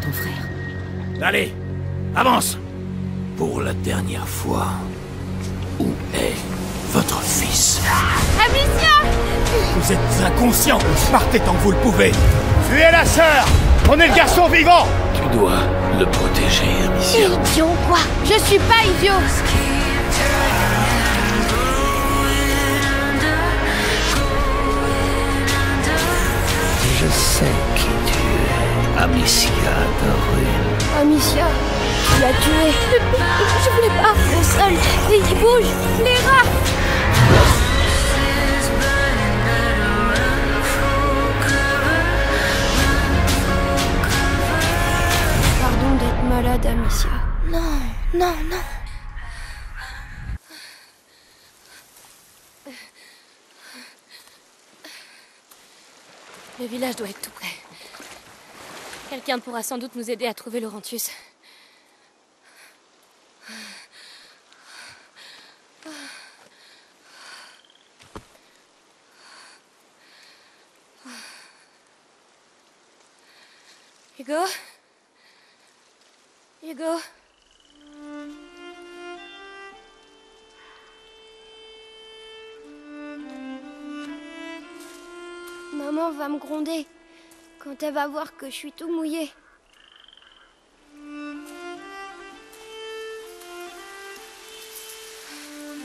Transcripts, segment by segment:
ton frère. Allez, avance. Pour la dernière fois, où est votre fils? Amicia! Vous êtes inconscient. Partez tant que vous le pouvez. Tuez la sœur. Prenez le garçon vivant. Tu dois le protéger, Amicia. Idiot quoi. Je suis pas idiot. Je sais qui Amicia. Amicia, tu l'as tué. Je voulais pas. Le sol, et il bouge. Les rats. Pardon d'être malade, Amicia. Non, non, non. Le village doit être tout près. Quelqu'un pourra sans doute nous aider à trouver Laurentius. Hugo? Hugo? Maman va me gronder quand elle va voir que je suis tout mouillé.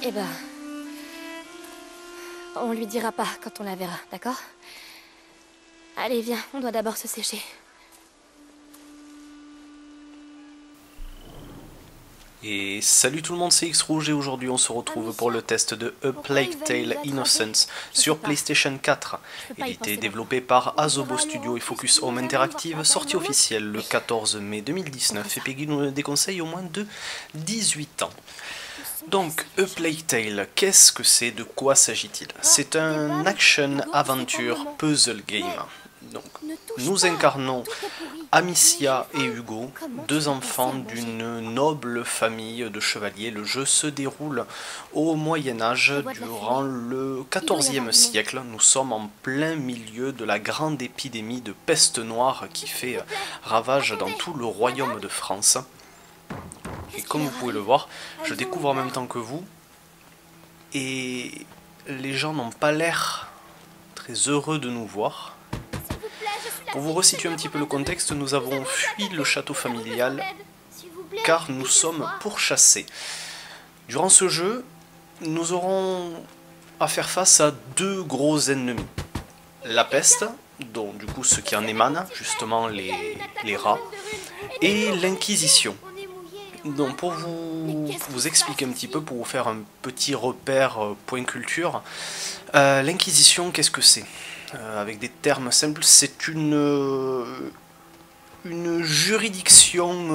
Eh ben. On lui dira pas quand on la verra, d'accord? Allez, viens, on doit d'abord se sécher. Et salut tout le monde, c'est X Rouge et aujourd'hui on se retrouve pour le test de A Plague Tale Innocence sur PlayStation 4. Il était développé par Azobo Studio et Focus Home Interactive, sortie officielle le 14 mai 2019 et Peggy nous le déconseille au moins de 18 ans. Donc, A Plague Tale, qu'est-ce que c'est? De quoi s'agit-il? C'est un action-aventure puzzle game. Donc, nous incarnons Amicia et Hugo, deux enfants d'une noble famille de chevaliers. Le jeu se déroule au Moyen Âge, durant le XIVe siècle. Nous sommes en plein milieu de la grande épidémie de peste noire qui fait ravage dans tout le royaume de France. Et comme vous pouvez le voir, je découvre en même temps que vous. Et les gens n'ont pas l'air très heureux de nous voir. Pour vous resituer un petit peu le contexte, nous avons fui le château familial car nous sommes pourchassés. Durant ce jeu, nous aurons à faire face à deux gros ennemis. La peste, dont du coup ce qui en émane, justement les, les rats, et l'Inquisition. Donc pour vous, vous, expliquer un petit peu, pour vous faire un petit repère euh, point culture, euh, l'Inquisition, qu'est-ce que c'est? Euh, Avec des termes simples, c'est une, euh, une juridiction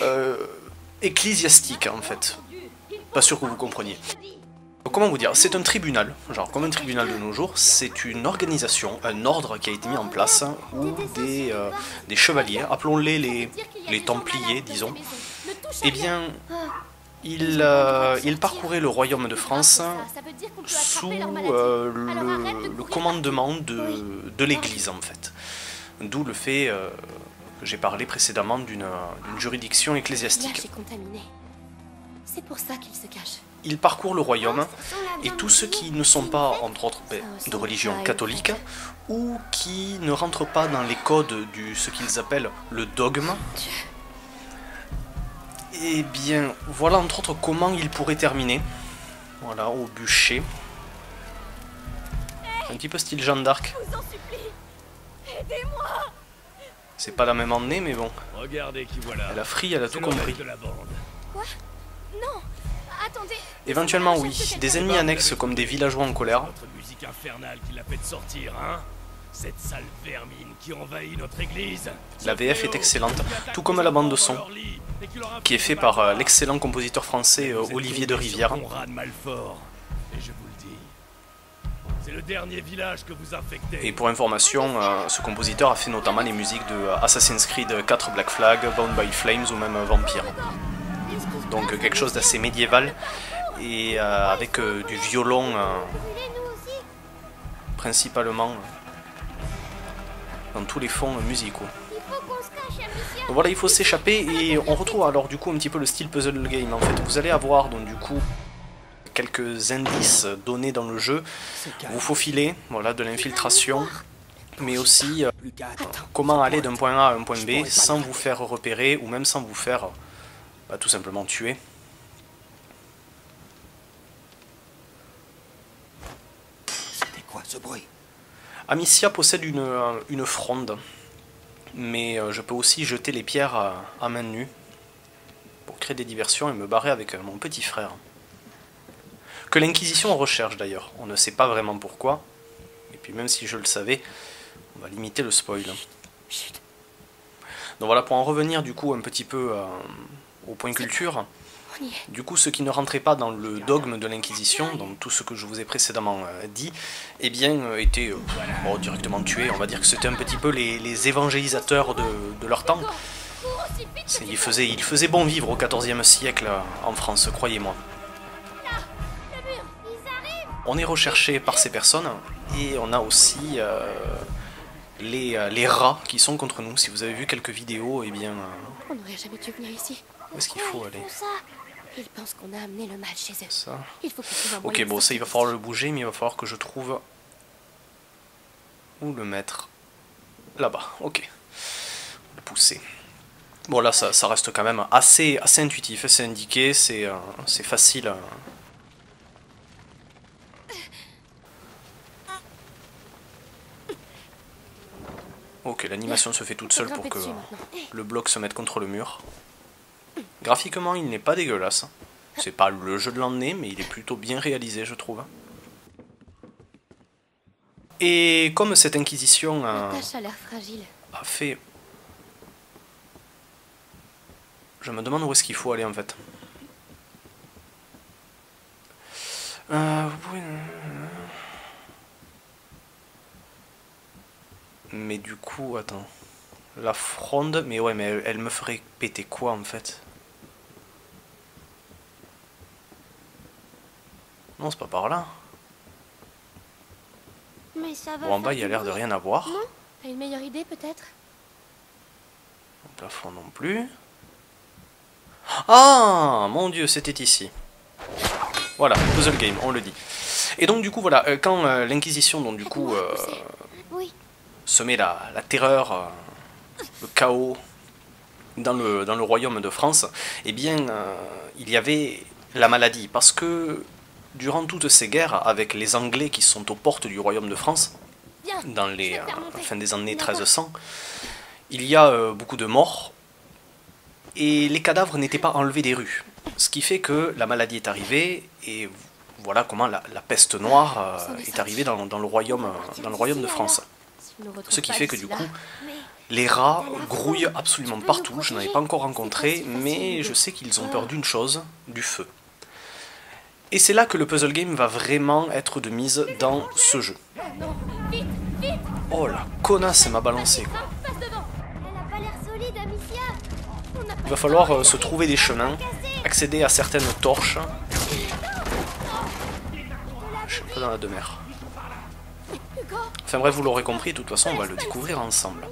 euh, ecclésiastique en fait. Pas sûr que vous compreniez. Comment vous dire? C'est un tribunal, genre comme un tribunal de nos jours, c'est une organisation, un ordre qui a été mis en place où des, euh, des chevaliers, appelons-les les, les templiers, disons, eh bien, ils, euh, ils parcouraient le royaume de France sous euh, le, le, commandement de, de l'Église en fait. D'où le fait euh, que j'ai parlé précédemment d'une juridiction ecclésiastique. C'est pour ça qu'il se cache. Ils parcourent le royaume et tous ceux qui ne sont pas, entre autres, de religion catholique ou qui ne rentrent pas dans les codes du ce qu'ils appellent le dogme, eh bien, voilà entre autres comment ils pourraient terminer. Voilà, au bûcher. Un petit peu style Jeanne d'Arc. C'est pas la même année, mais bon. Regardez qui voilà. Elle a fri, elle a tout compris. Quoi? Non Attendez. Éventuellement oui, des ennemis annexes comme des villageois en colère. Notre musique infernale qui l'a fait sortir, hein Cette sale vermine qui envahit notre église. La VF est excellente, tout comme la bande de son, qui est fait par euh, l'excellent compositeur français euh, Olivier de Rivière. Et pour information, euh, ce compositeur a fait notamment les musiques de Assassin's Creed 4 Black Flag, Bound by Flames ou même Vampire. Donc quelque chose d'assez médiéval et avec du violon principalement dans tous les fonds musicaux. Donc voilà, il faut s'échapper et on retrouve alors du coup un petit peu le style puzzle game. En fait, vous allez avoir donc du coup quelques indices donnés dans le jeu. Vous faufilez, voilà, de l'infiltration, mais aussi euh, comment aller d'un point A à un point B sans vous faire repérer ou même sans vous faire bah, tout simplement tuer. C'était quoi ce bruit? Amicia possède une, euh, une fronde, mais euh, je peux aussi jeter les pierres à, main nue pour créer des diversions et me barrer avec euh, mon petit frère. Que l'Inquisition recherche d'ailleurs, on ne sait pas vraiment pourquoi, et puis même si je le savais, on va limiter le spoil. Donc voilà, pour en revenir du coup un petit peu euh, au point culture. Du coup ceux qui ne rentraient pas dans le dogme de l'Inquisition, dans tout ce que je vous ai précédemment euh, dit, eh bien euh, étaient euh, bon, directement tués. On va dire que c'était un petit peu les, les évangélisateurs de, de leur temps. Ils faisaient bon vivre au XIVe siècle en France, croyez-moi. On est recherché par ces personnes et on a aussi euh, les, les rats qui sont contre nous. Si vous avez vu quelques vidéos, eh bien, euh, On n'aurait jamais dû venir ici. où est-ce qu'il faut aller Ils pensent qu'on a amené le mal chez eux. Ça. Il faut Ok, bon, ça il va falloir le bouger, mais il va falloir que je trouve où le mettre. Là-bas, ok. Le pousser. Bon, là, ça, ça reste quand même assez, assez intuitif, c'est indiqué, c'est euh, facile. euh. Ok, l'animation se fait toute seule pour que maintenant. le bloc se mette contre le mur. Graphiquement, il n'est pas dégueulasse. C'est pas le jeu de l'année, mais il est plutôt bien réalisé, je trouve. Et comme cette inquisition a, fait... Je me demande où est-ce qu'il faut aller en fait. Euh, vous pouvez- Mais du coup, attends. La fronde, mais ouais, mais elle, elle me ferait péter quoi en fait? Non, c'est pas par là. Mais ça va. Bon, en bas, il y a l'air de rien avoir. Non T'as une meilleure idée peut-être? Au plafond non plus. Ah Mon dieu, c'était ici. Voilà, puzzle game, on le dit. Et donc du coup, voilà, euh, quand euh, l'Inquisition, donc du coup, euh, Oui. la, la terreur, euh, le chaos dans le, dans le royaume de France, eh bien, il y avait la maladie. Parce que durant toutes ces guerres, avec les Anglais qui sont aux portes du royaume de France, dans les euh, fin des années D'accord. 1300, il y a euh, beaucoup de morts et les cadavres n'étaient pas enlevés des rues. Ce qui fait que la maladie est arrivée et voilà comment la, la peste noire euh, est arrivée dans, dans le royaume, dans le royaume de France. Ce qui fait que du coup, les rats grouillent absolument partout. Je n'en ai pas encore rencontré, mais je sais qu'ils ont Ah. peur d'une chose, du feu. Et c'est là que le puzzle game va vraiment être de mise dans ce jeu. Oh la connasse, elle m'a balancé. quoi. Il va falloir euh, se trouver des chemins, accéder à certaines torches. Je suis un peu dans la demeure. Enfin bref, vous l'aurez compris, de toute façon, on va le découvrir ensemble.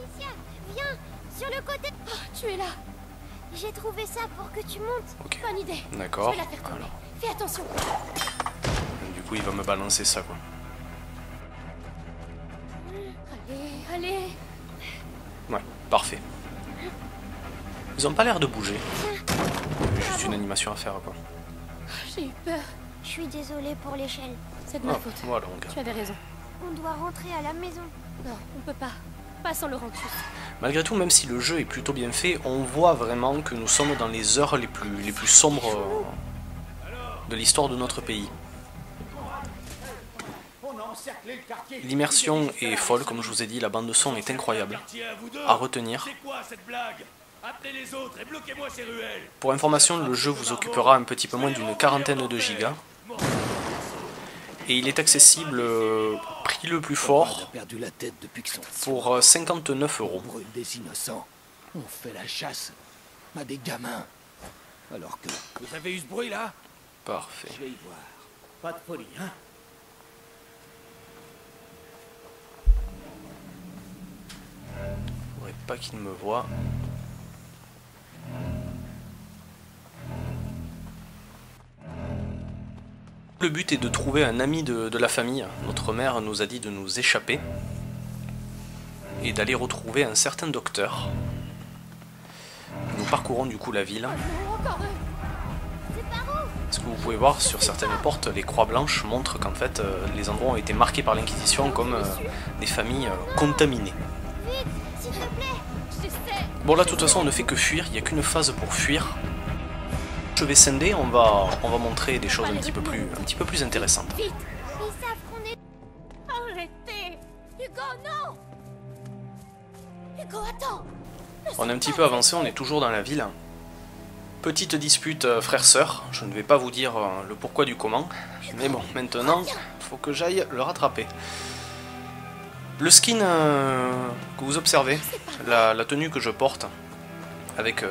J'ai trouvé ça pour que tu montes. Ok, d'accord. Alors, Fais attention du coup, il va me balancer ça, quoi. Allez, allez Ouais, parfait. Ils ont pas l'air de bouger. Il y a Juste une animation à faire, quoi. J'ai eu peur. Je suis désolée pour l'échelle. C'est de ma Ah, faute. voilà, donc. Tu avais raison. On doit rentrer à la maison. Non, on peut pas. Pas sans Laurentius. Malgré tout, même si le jeu est plutôt bien fait, on voit vraiment que nous sommes dans les heures les plus, les plus sombres euh, de l'histoire de notre pays. L'immersion est folle, comme je vous ai dit, la bande de son est incroyable, à retenir. Pour information, le jeu vous occupera un petit peu moins d'une quarantaine de gigas. Et il est accessible euh, prix le plus fort pour euh, 59 euros. brûle des innocents. On fait la chasse à des gamins. Alors que Vous avez eu ce bruit là? Parfait. Je vais y voir. Pas de folie, hein? Faudrait pas qu'il me voie. Le but est de trouver un ami de, la famille. Notre mère nous a dit de nous échapper et d'aller retrouver un certain docteur. Nous parcourons du coup la ville. Oh ce que vous pouvez voir sur certaines portes, les croix blanches montrent qu'en fait euh, les endroits ont été marqués par l'Inquisition comme euh, des familles euh, contaminées. Bon là de toute façon on ne fait que fuir, il n'y a qu'une phase pour fuir. Je vais scinder, on va, on va montrer des choses un petit peu plus, un petit peu plus intéressantes. On est un petit peu avancé, on est toujours dans la ville. Petite dispute euh, frère-sœur, je ne vais pas vous dire euh, le pourquoi du comment, mais bon, maintenant, faut que j'aille le rattraper. Le skin euh, que vous observez, la, tenue que je porte avec,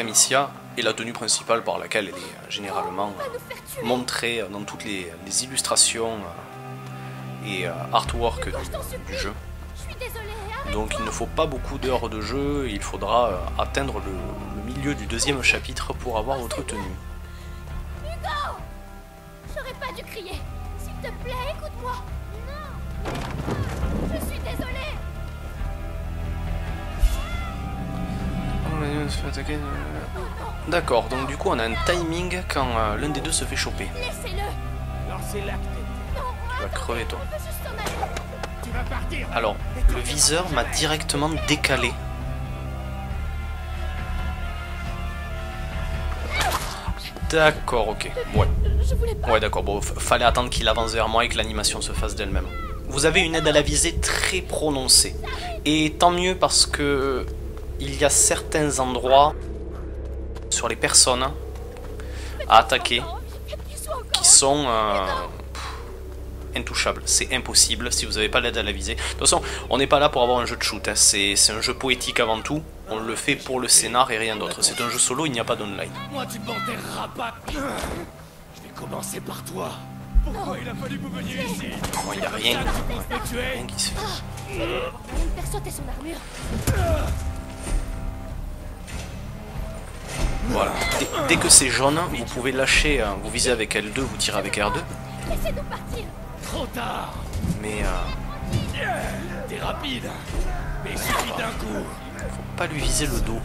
Amicia, est la tenue principale par laquelle elle est généralement montrée dans toutes les, illustrations et artwork du jeu. Donc il ne faut pas beaucoup d'heures de jeu, il faudra euh, atteindre le, le milieu du deuxième chapitre pour avoir votre tenue. Hugo! J'aurais pas dû crier. S'il te plaît, écoute-moi. Non Je suis désolée. D'accord, donc du coup on a un timing quand euh, l'un des deux se fait choper. Laissez-le. Tu vas crever toi. Alors, le viseur m'a directement décalé. D'accord, ok. Ouais. Ouais, d'accord. Bon, fallait attendre qu'il avance vers moi et que l'animation se fasse d'elle-même. Vous avez une aide à la visée très prononcée. Et tant mieux parce que il y a certains endroits sur les personnes à attaquer qui sont euh, pff, intouchables. C'est impossible si vous n'avez pas l'aide à la visée. De toute façon, on n'est pas là pour avoir un jeu de shoot. hein. C'est c'est un jeu poétique avant tout. On le fait pour le scénar et rien d'autre. C'est un jeu solo, il n'y a pas d'online. Moi, tu m'enterreras pas. Je vais commencer par toi. Pourquoi il a fallu que vous veniez ici? Il n'y a rien, es. rien qui se fait. Armure Voilà. Dès, dès que c'est jaune, vous pouvez lâcher, euh, vous visez avec L2, vous tirez avec R2. Laissez-nous partir Trop tard. Mais euh, T'es rapide. Mais il suffit d'un coup. faut pas lui viser le dos.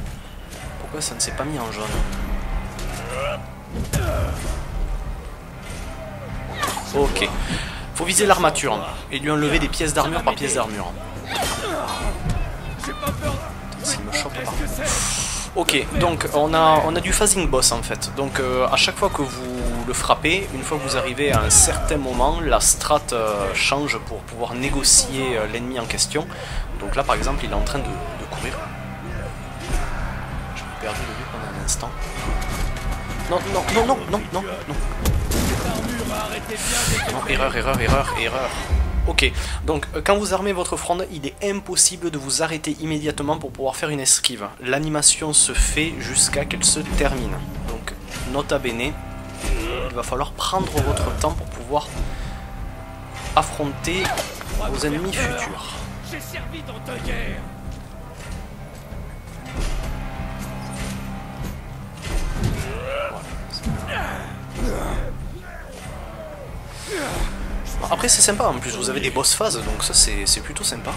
Pourquoi ça ne s'est pas mis en jaune Ok. Faut viser l'armature et lui enlever des pièces d'armure par pièce d'armure. S'il me chope pas. Ok, donc on a, on a du phasing boss en fait. Donc euh, à chaque fois que vous le frappez, une fois que vous arrivez à un certain moment, la strat euh, change pour pouvoir négocier euh, l'ennemi en question. Donc là par exemple, il est en train de, de courir. J'ai perdu le vue pendant un instant. Non, non, non, non, non, non, non. Non, erreur, erreur, erreur, erreur. Ok, donc euh, quand vous armez votre fronde, il est impossible de vous arrêter immédiatement pour pouvoir faire une esquive. L'animation se fait jusqu'à qu'elle se termine. Donc, nota bene, il va falloir prendre votre temps pour pouvoir affronter vos ennemis futurs. J'ai servi dans ta guerre. Bon, Après c'est sympa, en plus vous avez des boss phases, donc ça c'est plutôt sympa.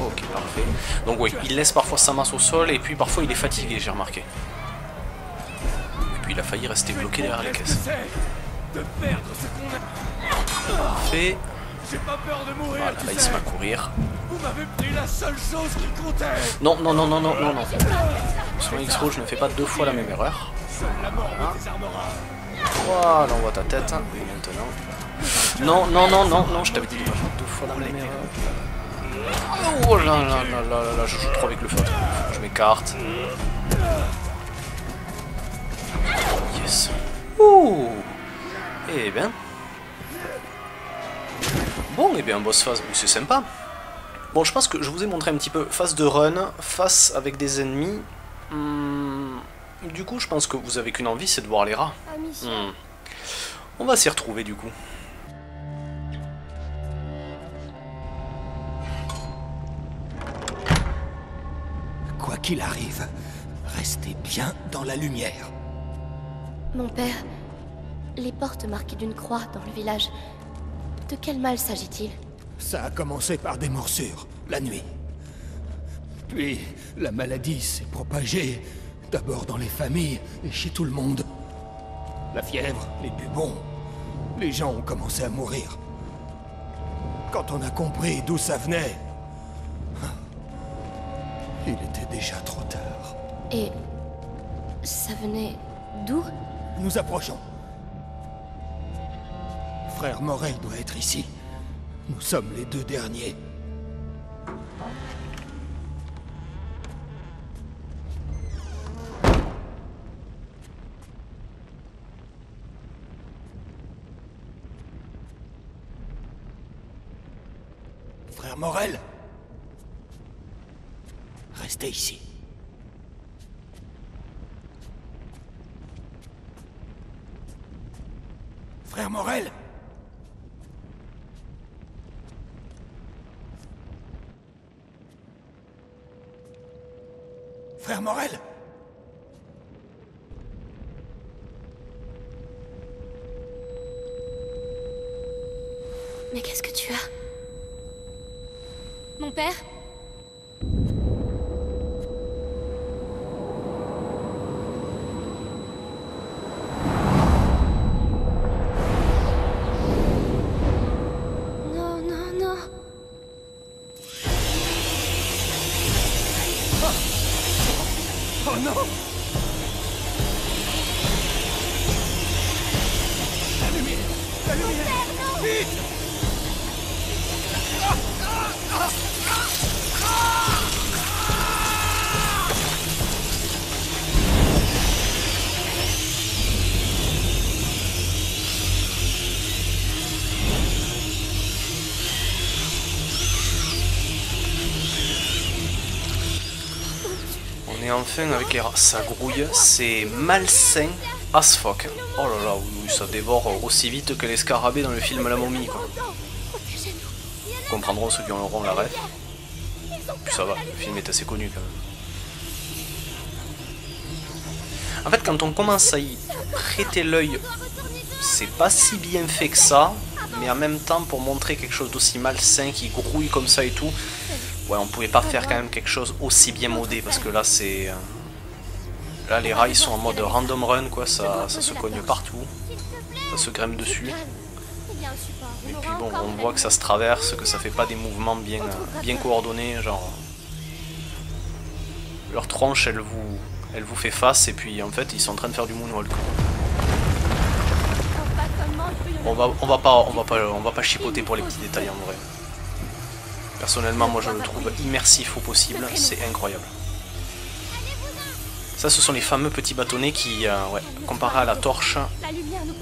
Ok, parfait. Donc oui, il laisse parfois sa masse au sol et puis parfois il est fatigué, j'ai remarqué. Et puis il a failli rester bloqué derrière les caisses. Parfait. Voilà, là il se met à courir. Non, non, non, non, non, non, non. Sur X-Rouge, je ne fais pas deux fois la même erreur. Voilà, on voit ta tête. hein. Maintenant. Non, non, non, non, non, je t'avais dit pas deux fois la même erreur. Oh là là là là là là, je joue trop avec le feu. Je m'écarte. Yes. Ouh Eh bien. Bon, eh bien, boss phase, c'est sympa. Bon, je pense que je vous ai montré un petit peu phase de run, face avec des ennemis. Hmm, du coup, je pense que vous avez qu'une envie, c'est de voir les rats. Amicia, Hmm. On va s'y retrouver du coup. Quoi qu'il arrive, Restez bien dans la lumière. Mon père, les portes marquées d'une croix dans le village. De quel mal s'agit-il? Ça a commencé par des morsures, la nuit. Puis, la maladie s'est propagée, d'abord dans les familles et chez tout le monde. La fièvre, les bubons, les gens ont commencé à mourir. Quand on a compris d'où ça venait, il était déjà trop tard. Et ça venait d'où? Nous approchons. Frère Morel doit être ici. Nous sommes les deux derniers. Frère Morel. Restez ici. Frère Morel. Frère Morel Oh non La enfin avec les rats. Ça grouille, c'est malsain as fuck. Oh là là, oui, ça dévore aussi vite que les scarabées dans le film La momie. Quoi. Comprendront ceux qui en auront la rêve. Puis ça va, le film est assez connu quand même. En fait, quand on commence à y prêter l'œil, c'est pas si bien fait que ça, mais en même temps, pour montrer quelque chose d'aussi malsain qui grouille comme ça et tout, ouais, on pouvait pas faire quand même quelque chose aussi bien modé, parce que là, c'est. euh, Là, les rats ils sont en mode random run, quoi, ça, ça se cogne partout, ça se grimpe dessus. Et puis bon, on voit que ça se traverse, que ça fait pas des mouvements bien, bien coordonnés, genre. Leur tronche, elle vous, elle vous fait face, et puis en fait, ils sont en train de faire du moonwalk. On va, on va pas, on va pas, on va pas chipoter pour les petits détails en vrai. Personnellement, moi je le trouve immersif au possible, c'est incroyable. Ça, ce sont les fameux petits bâtonnets qui, euh, ouais, comparé à la torche,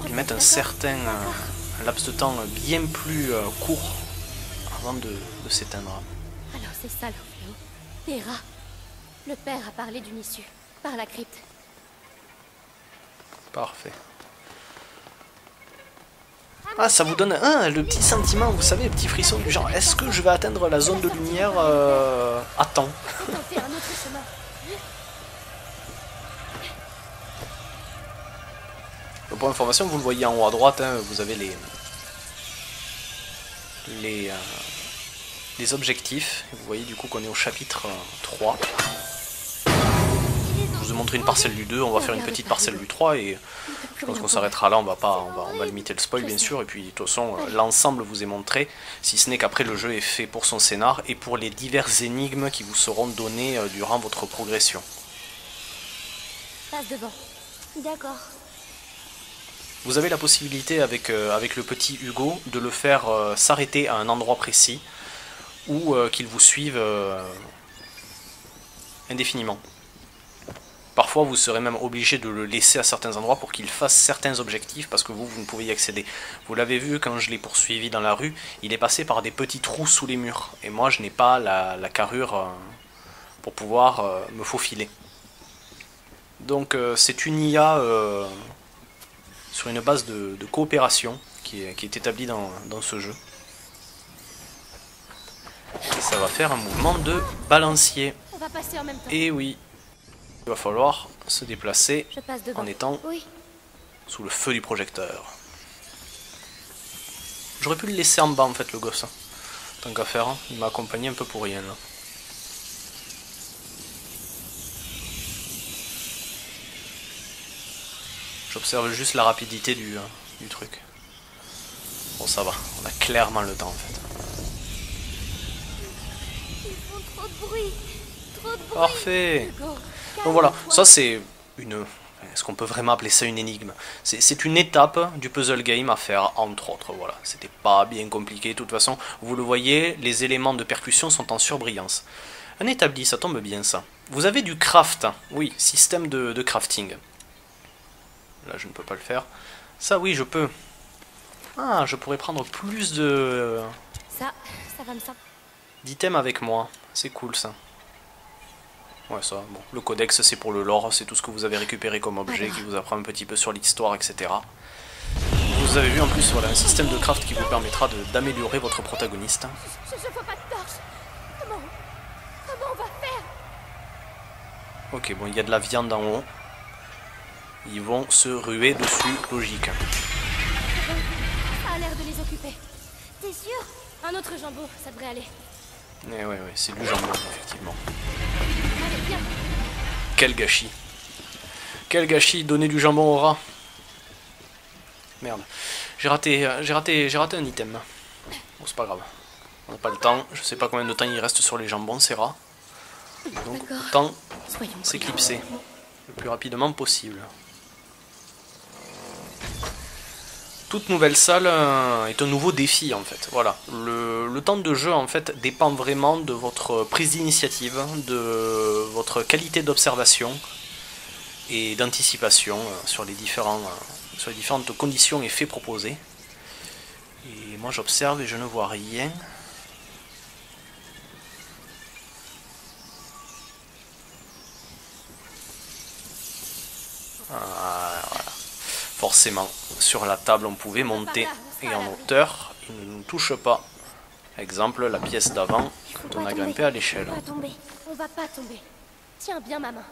ils mettent un certain euh, laps de temps bien plus euh, court avant de, de s'éteindre. Alors c'est ça l'Orphéon. Des rats. Le père a parlé d'une issue. Par la crypte. Parfait. Ah, ça vous donne un, le petit sentiment, vous savez, le petit frisson du genre, est-ce que je vais atteindre la zone de lumière euh, à temps? Pour information, vous le voyez en haut à droite, hein, vous avez les les, euh, les objectifs. Vous voyez du coup qu'on est au chapitre euh, 3. Je vous ai montré une parcelle du 2, on va faire une petite parcelle du 3 et je pense qu'on s'arrêtera là, on va pas on va, on va limiter le spoil bien sûr et puis de toute façon l'ensemble vous est montré, si ce n'est qu'après le jeu est fait pour son scénar et pour les diverses énigmes qui vous seront données euh, durant votre progression. Passe devant. D'accord. Vous avez la possibilité avec, euh, avec le petit Hugo de le faire euh, s'arrêter à un endroit précis ou euh, qu'il vous suive indéfiniment. Parfois vous serez même obligé de le laisser à certains endroits pour qu'il fasse certains objectifs parce que vous, vous ne pouvez y accéder. Vous l'avez vu quand je l'ai poursuivi dans la rue, il est passé par des petits trous sous les murs et moi je n'ai pas la, la carrure euh, pour pouvoir euh, me faufiler. Donc euh, c'est une IA euh, sur une base de, de coopération qui est, qui est établie dans, dans ce jeu. Et ça va faire un mouvement de balancier. On va passer en même temps. Et oui. Il va falloir se déplacer en étant Oui. sous le feu du projecteur. J'aurais pu le laisser en bas en fait le gosse. Tant qu'à faire, hein. il m'a accompagné un peu pour rien là. J'observe juste la rapidité du, euh, du truc. Bon ça va, on a clairement le temps en fait. Ils font trop de bruit. Trop de bruit. Parfait Donc voilà, ça c'est une... Est-ce qu'on peut vraiment appeler ça une énigme? C'est une étape du puzzle game à faire, entre autres, voilà. C'était pas bien compliqué, de toute façon. Vous le voyez, les éléments de percussion sont en surbrillance. Un établi, ça tombe bien ça. Vous avez du craft, oui, système de, de crafting. Là, je ne peux pas le faire. Ça, oui, je peux. Ah, je pourrais prendre plus de Ça, ça va me d'items avec moi. C'est cool ça. Ouais, ça, bon. Le codex, c'est pour le lore, c'est tout ce que vous avez récupéré comme objet qui vous apprend un petit peu sur l'histoire, etc. Vous avez vu en plus, voilà, un système de craft qui vous permettra d'améliorer votre protagoniste. Je, je vois pas de torche. Comment Comment on va faire? Ok, bon, il y a de la viande en haut. Ils vont se ruer dessus, logique. Ça a l'air de les occuper. T'es sûr Un autre jambon, ça devrait aller. Eh ouais, ouais, c'est du jambon, effectivement. Quel gâchis. Quel gâchis, donner du jambon au rat. Merde. J'ai raté, euh, j'ai raté, j'ai raté un item. Bon, c'est pas grave. On n'a pas le temps. Je sais pas combien de temps il reste sur les jambons, ces rats. Donc, autant s'éclipser le plus rapidement possible. Toute nouvelle salle euh, est un nouveau défi en fait. Voilà. Le, temps de jeu en fait dépend vraiment de votre prise d'initiative, de votre qualité d'observation et d'anticipation euh, sur les différents euh, sur les différentes conditions et faits proposés. Et moi j'observe et je ne vois rien. Ah. Forcément, sur la table, on pouvait monter et en hauteur, il ne nous touche pas. Exemple, la pièce d'avant, quand on a grimpé à l'échelle. On va tomber. On va pas tomber. Tiens bien ma main.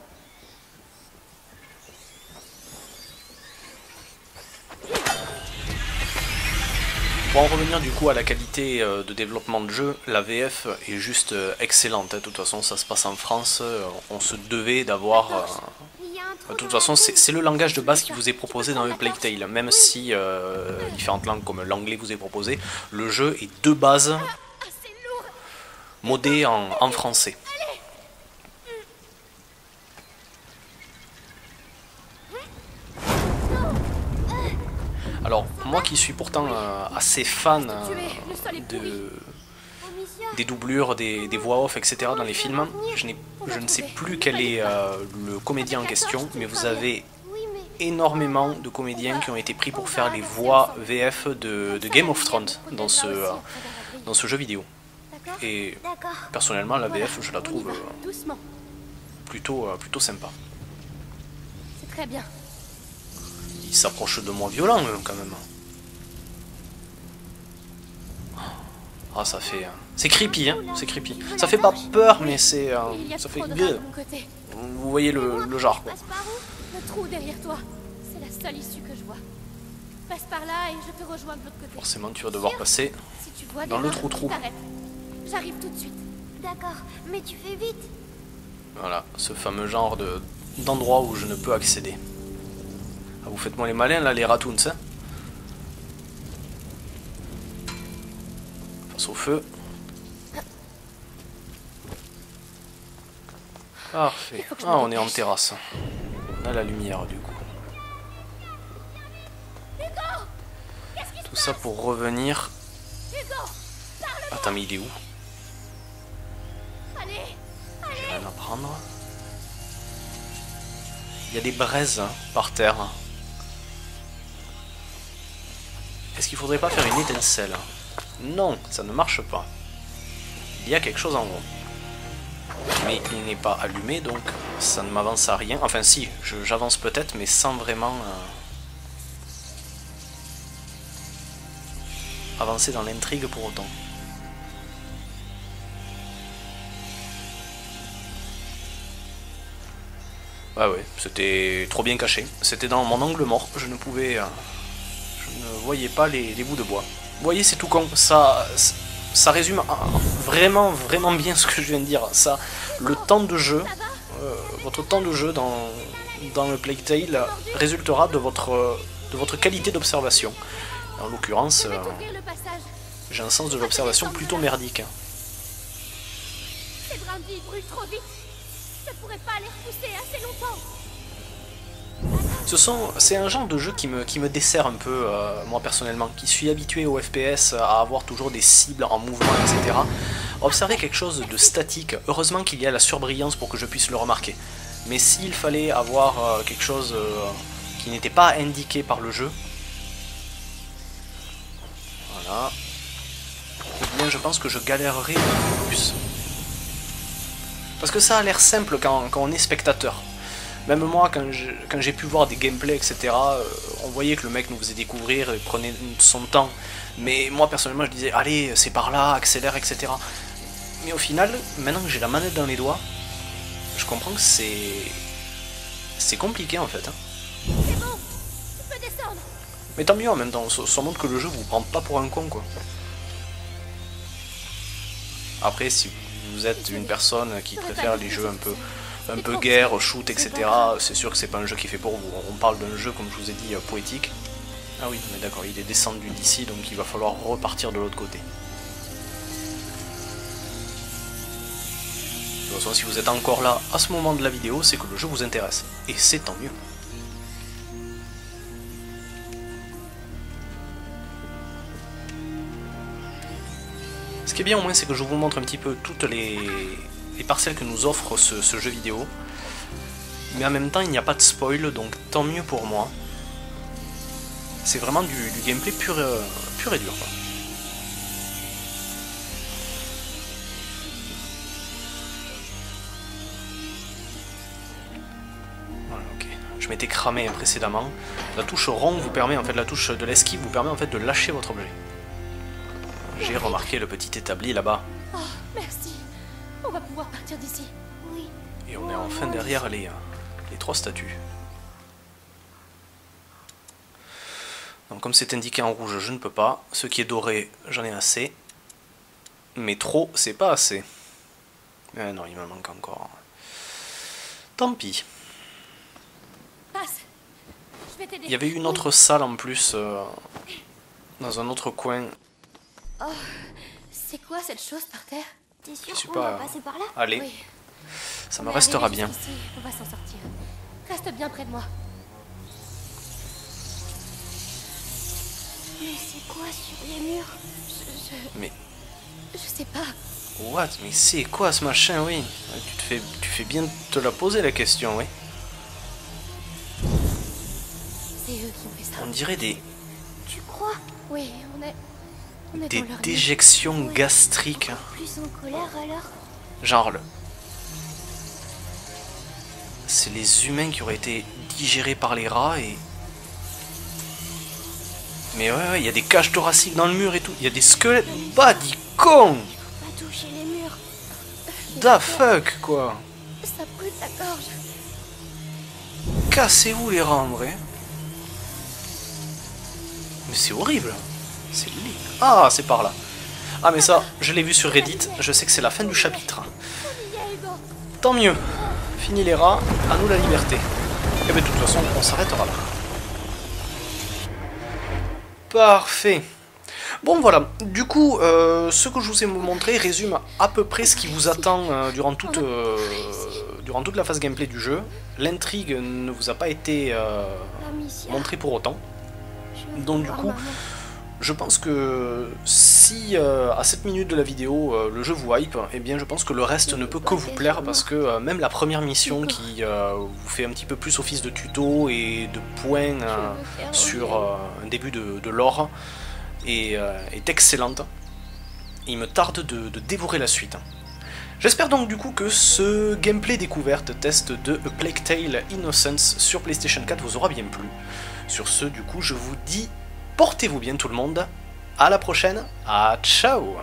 Pour en revenir du coup à la qualité euh, de développement de jeu, la VF est juste euh, excellente. hein. De toute façon, ça se passe en France, euh, on se devait d'avoir... De toute façon, c'est le langage de base qui vous est proposé dans le Plague Tale. Même si différentes langues comme l'anglais vous est proposé, le jeu est de base modé en français. Alors, moi qui suis pourtant euh, assez fan euh, des doublures, des, voix off, etc. dans les films, je, je ne sais plus quel est euh, le comédien en question, mais vous avez énormément de comédiens qui ont été pris pour faire les voix VF de, Game of Thrones dans ce, jeu vidéo. Et personnellement, la VF, je la trouve plutôt, plutôt sympa. C'est très bien. Il s'approche de moi violent euh, quand même. Ah, ça fait. euh, C'est creepy, hein. C'est creepy. Ça fait pas peur, mais c'est. euh, ça fait. Vous voyez le, le genre, quoi. Forcément, tu vas devoir passer. Dans le trou-trou. J'arrive tout de suite. D'accord, mais tu fais vite. Voilà, ce fameux genre de d'endroit où je ne peux accéder. Ah, vous faites moi les malins là, les ratoons, hein Face au feu. Parfait. Ah, on est en terrasse. On a la lumière du coup. Tout ça pour revenir. Attends, mais il est où? J'ai rien à prendre. Il y a des braises hein, par terre. Est-ce qu'il faudrait pas faire une étincelle? Non, ça ne marche pas. Il y a quelque chose en haut. Mais il n'est pas allumé, donc ça ne m'avance à rien. Enfin si, j'avance peut-être, mais sans vraiment euh, avancer dans l'intrigue pour autant. Ouais, ouais, c'était trop bien caché. C'était dans mon angle mort. Je ne pouvais. euh, ne voyais pas les, bouts de bois. Vous voyez, c'est tout con. Ça, ça résume vraiment, vraiment bien ce que je viens de dire. Ça, le temps de jeu, euh, votre temps de jeu dans, dans le Plague Tale résultera de votre, de votre qualité d'observation. En l'occurrence, euh, j'ai un sens de l'observation plutôt merdique. Ces brindilles brûlent trop vite. Je pourrais pas les repousser assez longtemps. Ce sont, c'est un genre de jeu qui me, qui me dessert un peu, euh, moi personnellement, qui suis habitué au FPS à avoir toujours des cibles en mouvement, etc. Observer quelque chose de statique, heureusement qu'il y a la surbrillance pour que je puisse le remarquer. Mais s'il fallait avoir euh, quelque chose euh, qui n'était pas indiqué par le jeu, voilà, eh bien je pense que je galérerais beaucoup plus. Parce que ça a l'air simple quand, quand on est spectateur. Même moi, quand j'ai quand pu voir des gameplays, etc., euh, on voyait que le mec nous faisait découvrir et prenait son temps. Mais moi, personnellement, je disais, allez, c'est par là, accélère, etc. Mais au final, maintenant que j'ai la manette dans les doigts, je comprends que c'est... C'est compliqué, en fait. hein. Bon. Tu peux descendre. Mais tant mieux, en même temps, ça montre que le jeu vous prend pas pour un con, quoi. Après, si vous êtes une personne qui préfère les jeux un peu un peu guerre, shoot, etc., c'est sûr que c'est pas un jeu qui est fait pour vous. On parle d'un jeu, comme je vous ai dit, euh, poétique. Ah oui, mais d'accord, il est descendu d'ici, donc il va falloir repartir de l'autre côté. De toute façon, si vous êtes encore là à ce moment de la vidéo, c'est que le jeu vous intéresse. Et c'est tant mieux. Ce qui est bien au moins, c'est que je vous montre un petit peu toutes les, les parcelles que nous offre ce, jeu vidéo. Mais en même temps, il n'y a pas de spoil, donc tant mieux pour moi. C'est vraiment du, gameplay pur, euh, pur et dur. Je m'étais cramé précédemment. La touche rond vous permet, en fait, la touche de l'esquive vous permet en fait de lâcher votre objet. J'ai remarqué le petit établi là-bas. Oh, d'ici. Oui. Et on est enfin derrière les, euh, les trois statues. Donc comme c'est indiqué en rouge, je ne peux pas. Ce qui est doré, j'en ai assez. Mais trop, c'est pas assez. Ah non, il me manque encore. Tant pis. Passe. Je vais t'aider. Il y avait une autre salle en plus, euh, dans un autre coin. C'est quoi cette chose par terre? T'es Je sûr qu'on pas. va passer par là Allez, Oui. ça me est restera bien. On va s'en sortir. Reste bien près de moi. Mais c'est quoi sur les murs? Je, je, Mais je sais pas. what? Mais c'est quoi ce machin, oui tu, te fais, tu fais bien de te la poser la question, oui. C'est eux qui ont fait ça. On dirait des, Tu crois? Oui, on est. Des déjections gastriques. Genre le... C'est les humains qui auraient été digérés par les rats et... Mais ouais, ouais, il y a des cages thoraciques dans le mur et tout. Il y a des squelettes. Bah, dis con Pas toucher les murs Da fuck, quoi Ça brûle la gorge. Cassez-vous les rats, en vrai. Mais c'est horrible. C'est. Ah, c'est par là. Ah, mais ça, je l'ai vu sur Reddit. Je sais que c'est la fin du chapitre. Tant mieux. Fini les rats, à nous la liberté. Et bien de toute façon, on s'arrêtera là. Parfait. Bon voilà, du coup, euh, ce que je vous ai montré résume à peu près ce qui vous attend euh, durant, toute, euh, durant toute la phase gameplay du jeu. L'intrigue ne vous a pas été montrée pour autant. donc, du coup. Je pense que si euh, à 7 minutes de la vidéo euh, le jeu vous hype, eh bien je pense que le reste ne peut que vous plaire parce que euh, même la première mission qui vous fait un petit peu plus office de tuto et de points sur un début de, de lore est, est excellente. Il me tarde de, de dévorer la suite. J'espère donc du coup que ce gameplay découverte test de A Plague Tale Innocence sur PlayStation 4 vous aura bien plu. Sur ce, du coup, je vous dis portez-vous bien tout le monde. À la prochaine. À ciao